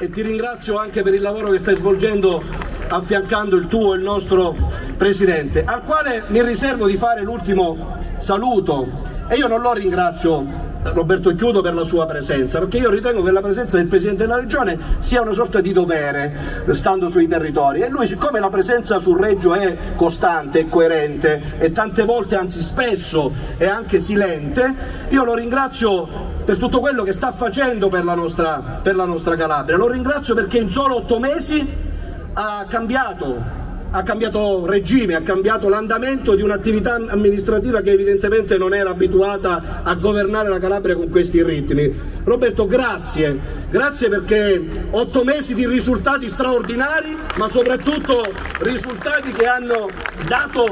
e ti ringrazio anche per il lavoro che stai svolgendo affiancando il tuo e il nostro Presidente, al quale mi riservo di fare l'ultimo saluto. E io non lo ringrazio Roberto Chiudo per la sua presenza, perché io ritengo che la presenza del Presidente della Regione sia una sorta di dovere, stando sui territori, e lui siccome la presenza sul Reggio è costante, è coerente e tante volte, anzi spesso, è anche silente, io lo ringrazio per tutto quello che sta facendo per la nostra, per la nostra Calabria, lo ringrazio perché in solo otto mesi ha cambiato ha cambiato regime, ha cambiato l'andamento di un'attività amministrativa che evidentemente non era abituata a governare la Calabria con questi ritmi. Roberto, grazie, grazie perché otto mesi di risultati straordinari, ma soprattutto risultati che hanno dato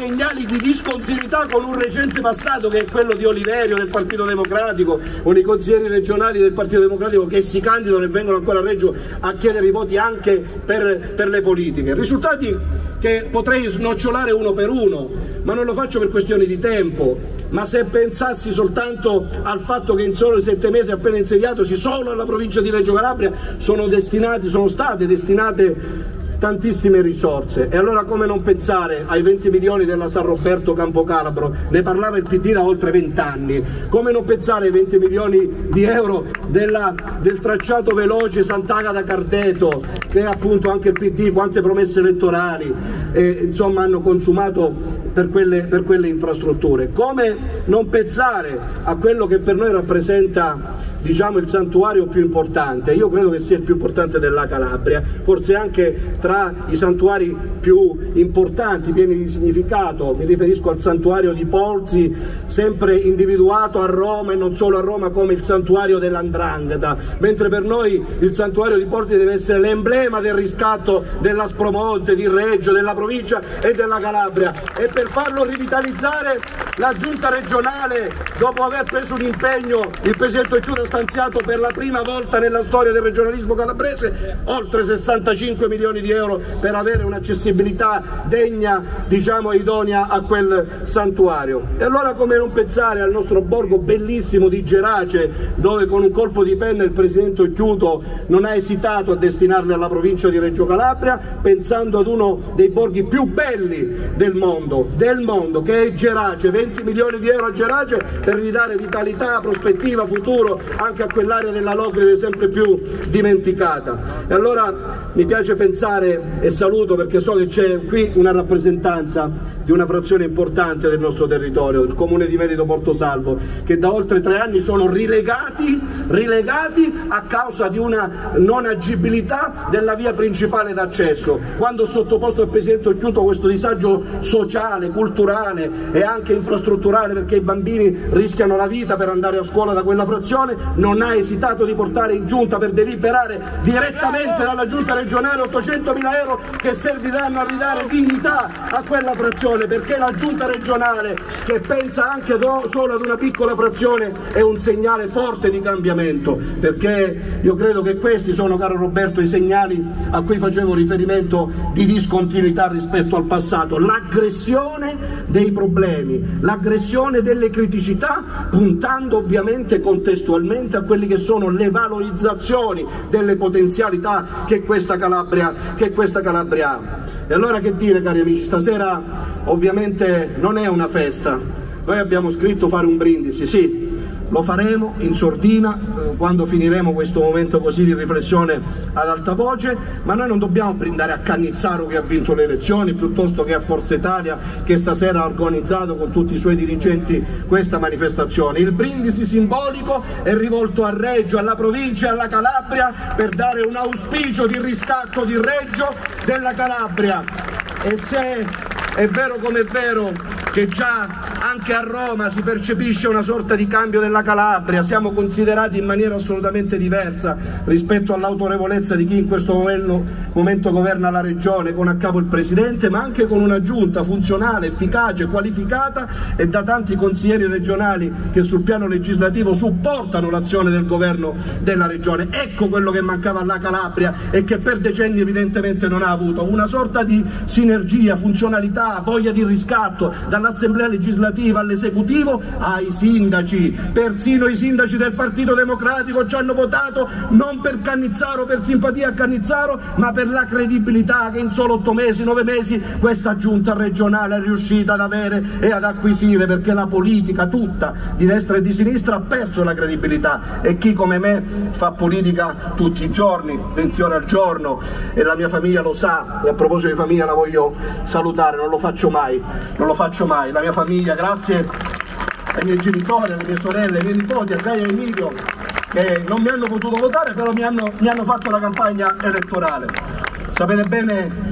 segnali di discontinuità con un recente passato che è quello di Oliverio del Partito Democratico, con i consiglieri regionali del Partito Democratico che si candidano e vengono ancora a Reggio a chiedere i voti anche per, per le politiche. Risultati che potrei snocciolare uno per uno, ma non lo faccio per questioni di tempo, ma se pensassi soltanto al fatto che in solo sette mesi appena insediatosi solo alla provincia di Reggio Calabria sono, destinati, sono state destinate tantissime risorse. E allora come non pensare ai 20 milioni della San Roberto Campocalabro, ne parlava il PD da oltre 20 anni, come non pensare ai 20 milioni di euro della, del tracciato veloce Sant'Agata Cardeto che appunto anche il PD quante promesse elettorali eh, insomma hanno consumato per quelle, per quelle infrastrutture, come non pensare a quello che per noi rappresenta diciamo, il santuario più importante, io credo che sia il più importante della Calabria, forse anche tra i santuari più importanti, pieni di significato, mi riferisco al santuario di Polzi, sempre individuato a Roma e non solo a Roma come il santuario dell'Andrangheta, mentre per noi il santuario di Polzi deve essere l'emblema del riscatto dell'Aspromonte, di Reggio, della provincia e della Calabria. E per farlo rivitalizzare la giunta regionale dopo aver preso un impegno il Presidente Chiudo stanziato per la prima volta nella storia del regionalismo calabrese oltre 65 milioni di euro per avere un'accessibilità degna, diciamo idonea a quel santuario. E allora come non pensare al nostro borgo bellissimo di Gerace dove con un colpo di penna il Presidente Occhiuto non ha esitato a destinarli alla provincia di Reggio Calabria pensando ad uno dei borghi più belli del mondo, del mondo che è Gerace, 20 milioni di euro a Gerace per ridare vitalità, prospettiva, futuro anche a quell'area della Locride sempre più dimenticata. E allora mi piace pensare e saluto perché so che c'è qui una rappresentanza di una frazione importante del nostro territorio, il comune di Merito Porto Salvo, che da oltre tre anni sono rilegati, rilegati a causa di una non agibilità della via principale d'accesso. Quando ho sottoposto al Presidente Occhiuto questo disagio sociale, culturale e anche infrastrutturale perché i bambini rischiano la vita per andare a scuola da quella frazione, non ha esitato di portare in giunta per deliberare direttamente dalla giunta regionale 800 mila euro che serviranno a ridare dignità a quella frazione perché la giunta regionale che pensa anche solo ad una piccola frazione è un segnale forte di cambiamento perché io credo che questi sono caro Roberto i segnali a cui facevo riferimento di discontinuità rispetto al passato. L'aggressione dei problemi l'aggressione delle criticità puntando ovviamente contestualmente a quelle che sono le valorizzazioni delle potenzialità che questa Calabria, che questa Calabria ha. E allora che dire cari amici stasera Ovviamente non è una festa, noi abbiamo scritto fare un brindisi, sì, lo faremo in sordina eh, quando finiremo questo momento così di riflessione ad alta voce, ma noi non dobbiamo brindare a Cannizzaro che ha vinto le elezioni, piuttosto che a Forza Italia che stasera ha organizzato con tutti i suoi dirigenti questa manifestazione. Il brindisi simbolico è rivolto a Reggio, alla provincia e alla Calabria per dare un auspicio di riscatto di Reggio della Calabria. E se è vero come è vero che già anche a Roma si percepisce una sorta di cambio della Calabria, siamo considerati in maniera assolutamente diversa rispetto all'autorevolezza di chi in questo momento governa la regione, con a capo il Presidente, ma anche con una giunta funzionale, efficace, qualificata e da tanti consiglieri regionali che sul piano legislativo supportano l'azione del governo della regione. Ecco quello che mancava alla Calabria e che per decenni evidentemente non ha avuto, una sorta di sinergia, funzionalità, voglia di riscatto dall'Assemblea legislativa amministrativa, all'esecutivo, ai sindaci. Persino i sindaci del Partito Democratico ci hanno votato non per Cannizzaro, per simpatia a Cannizzaro, ma per la credibilità che in solo otto mesi, nove mesi questa giunta regionale è riuscita ad avere e ad acquisire, perché la politica tutta, di destra e di sinistra, ha perso la credibilità e chi come me fa politica tutti i giorni, 20 ore al giorno e la mia famiglia lo sa e a proposito di famiglia la voglio salutare, non lo faccio mai, non lo faccio mai, la mia famiglia, grazie ai miei genitori, alle mie sorelle, ai miei nipoti, a Gaia e Emilio che non mi hanno potuto votare però mi hanno, mi hanno fatto la campagna elettorale. Sapete bene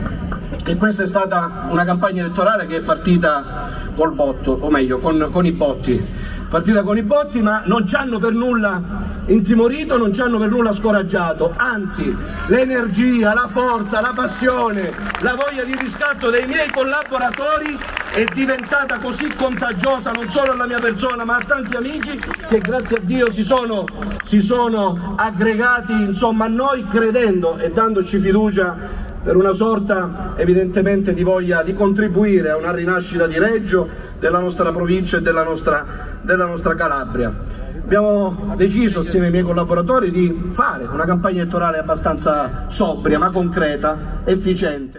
che questa è stata una campagna elettorale che è partita col botto, o meglio con, con i botti, partita con i botti ma non ci hanno per nulla intimorito, non ci hanno per nulla scoraggiato, anzi l'energia, la forza, la passione, la voglia di riscatto dei miei collaboratori è diventata così contagiosa non solo alla mia persona ma a tanti amici che grazie a Dio si sono, si sono aggregati insomma, a noi credendo e dandoci fiducia per una sorta evidentemente di voglia di contribuire a una rinascita di Reggio, della nostra provincia e della nostra, della nostra Calabria. Abbiamo deciso assieme ai miei collaboratori di fare una campagna elettorale abbastanza sobria ma concreta, efficiente.